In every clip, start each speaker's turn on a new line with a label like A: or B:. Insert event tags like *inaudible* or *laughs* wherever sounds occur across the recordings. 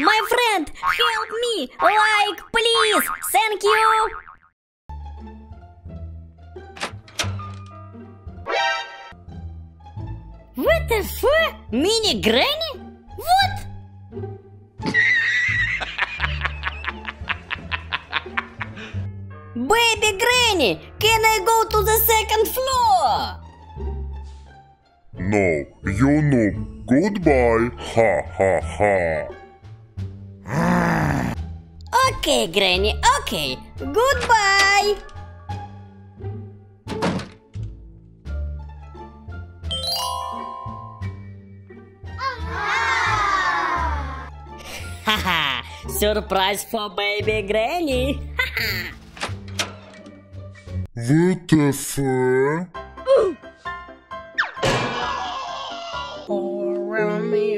A: My friend, help me! Like, please! Thank you! What the fuck? Mini granny? What? *laughs* Baby granny, can I go to the second floor? No, you know. Goodbye. Ha ha ha. Okay, Granny, okay. Goodbye! *laughs* Haha! Surprise for baby Granny! What the fuck? Oh, Romeo.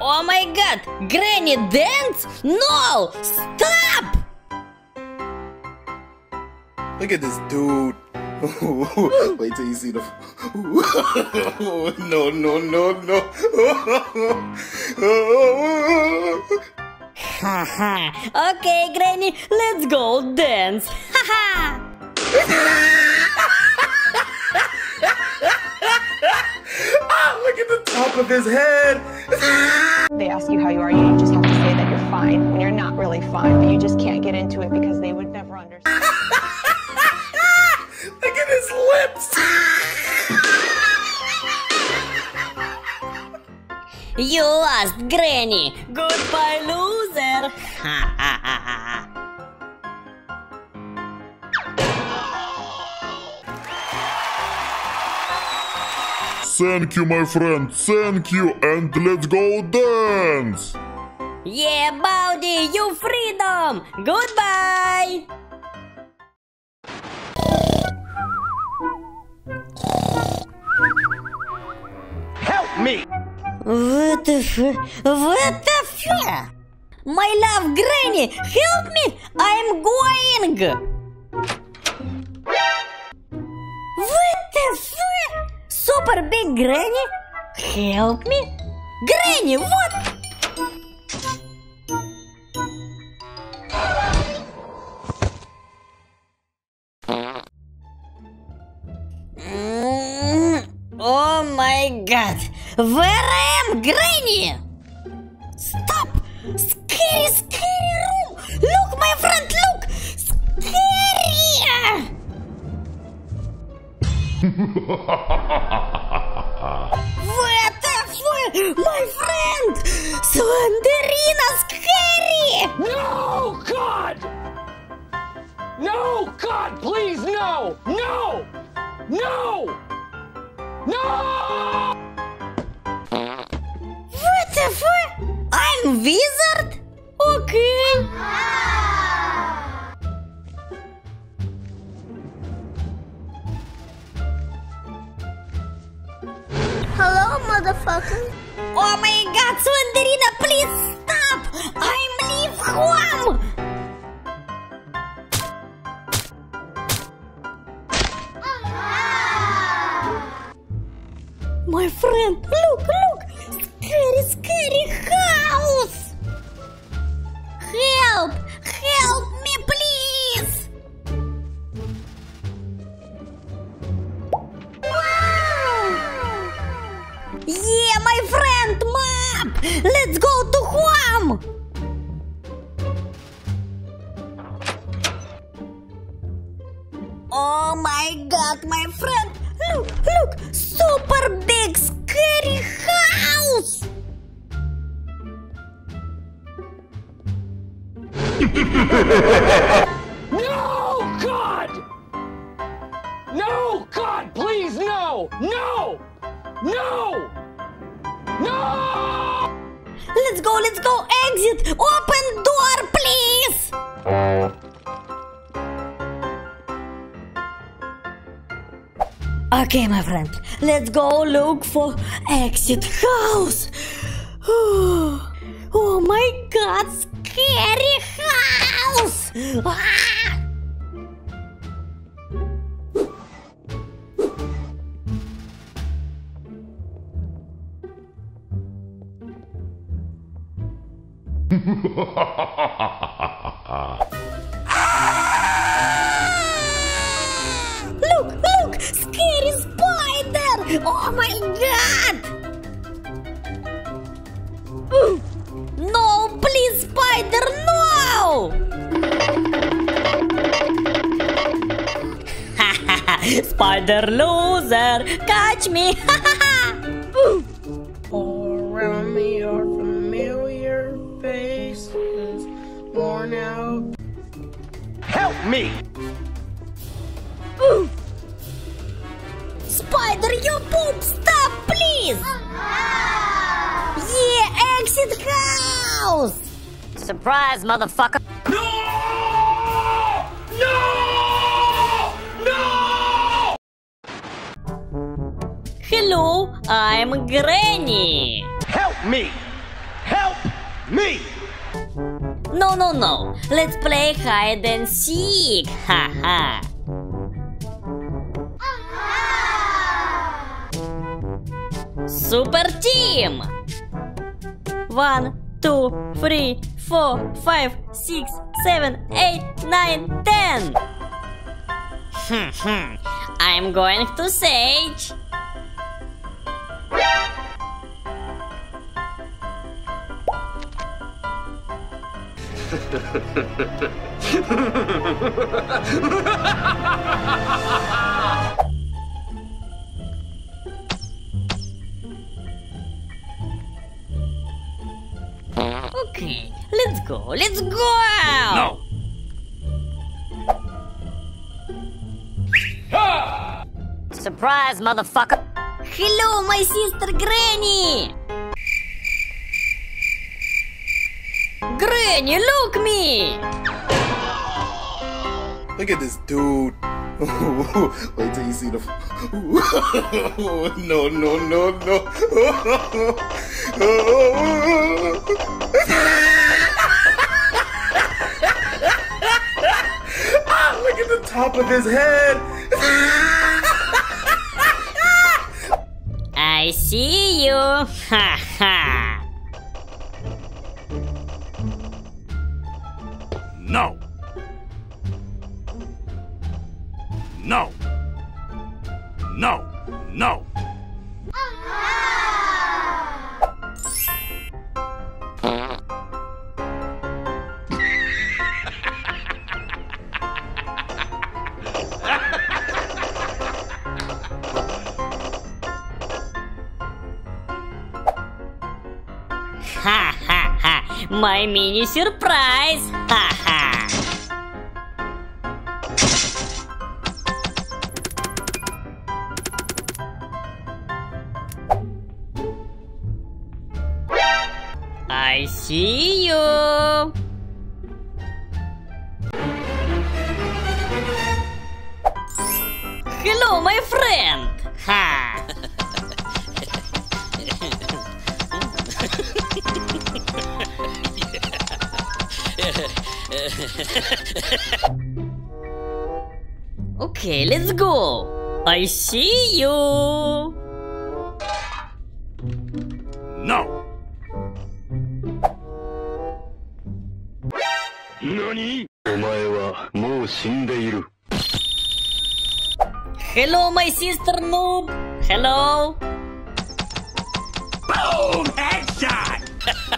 A: Oh my god! Granny dance? No! Stop! Look at this dude. *laughs* Wait till you see the. *laughs* no, no, no, no. *laughs* okay, Granny, let's go dance. ah, look at the top of his head they ask you how you are, you just have to say that you're fine when you're not really fine, but you just can't get into it because they would never understand. *laughs* Look at his lips! you lost, Granny! Goodbye, loser! Ha! Thank you, my friend. Thank you. And let's go dance. Yeah, Baldi, you freedom. Goodbye. Help me. What the f... What the f... My love, Granny, help me! I'm going! Супер Биг Грэнни? Help me? Грэнни, вот! О май гад! ВРМ Гренни! Wonderful, my friend! Slenderina's Harry! No, God! No, God, please, no! No! No! No! What the fuck? I'm wizard? Okay. motherfucker. Oh my god, Swandarina, please! no, God! No, God, please, no! No! No! No! Let's go, let's go, exit! Open door, please! Okay, my friend, let's go look for exit house! *sighs* oh my god, scary Look, look, scary spider! Oh my god! No, please, spider, no! *laughs* Spider loser, catch me! All *laughs* around me are familiar faces, worn out. Help me! Ooh. Spider, you poop! Stop, please! Yeah, exit house! Surprise, motherfucker! No! No! I'm Granny! Help me! Help me! No, no, no! Let's play hide and seek! Haha! Super team! One, two, three, four, five, six, seven, eight, nine, ten. Hmm, *laughs* hmm. I'm going to Sage okay, let's go, let's go out! No! Surprise, motherfucker! Hello, my sister Granny! Granny, look me! Look at this dude. *laughs* Wait till you see the. *laughs* no, no, no, no. *laughs* Ah, look at the top of his head. I see you! Ha ha! мой мини-сюрприз! Ха-ха! I see you! Hello, my friend! okay, let's go. I see you. No. 何お前はもう死んでいる。Hello, my sister noob. Hello. Boom! Headshot!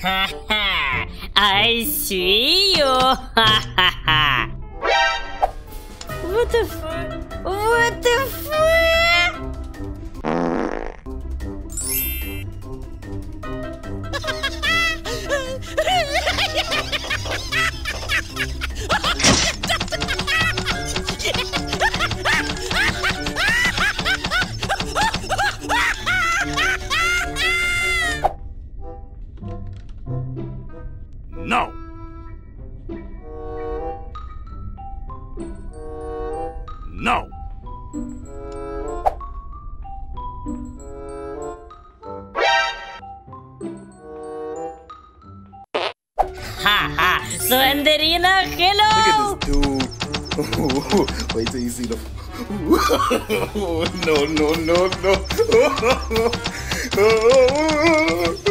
A: *laughs* I see you. *laughs* what the fuck? What the fuck? *laughs* *laughs* Wait till you see the. *laughs* no, no, no, no.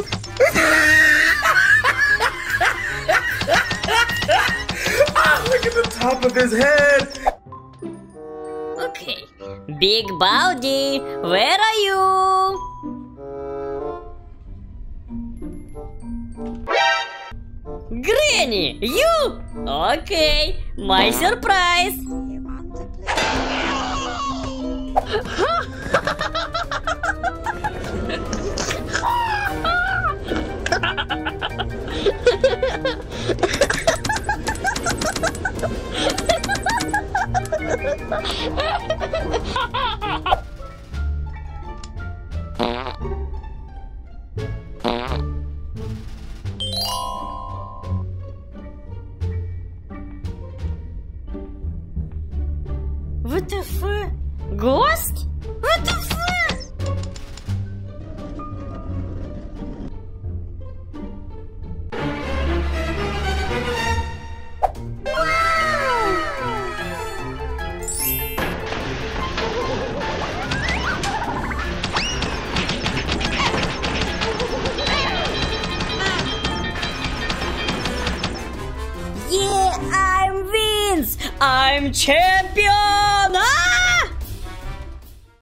A: *laughs* Ah, look at the top of his head. Okay. Big Baldi, where are you? Granny, you? Okay. My surprise! *laughs* chair!